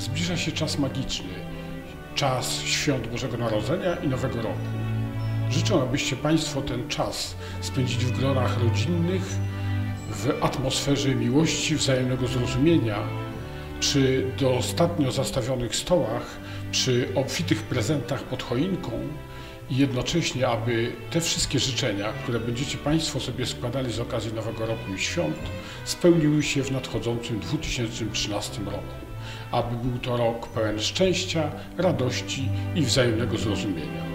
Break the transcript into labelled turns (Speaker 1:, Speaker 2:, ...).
Speaker 1: Zbliża się czas magiczny, czas świąt Bożego Narodzenia i Nowego Roku. Życzę, abyście Państwo ten czas spędzili w gronach rodzinnych, w atmosferze miłości, wzajemnego zrozumienia, przy dostatnio zastawionych stołach, przy obfitych prezentach pod choinką i jednocześnie, aby te wszystkie życzenia, które będziecie Państwo sobie składali z okazji Nowego Roku i świąt, spełniły się w nadchodzącym 2013 roku aby był to rok pełen szczęścia, radości i wzajemnego zrozumienia.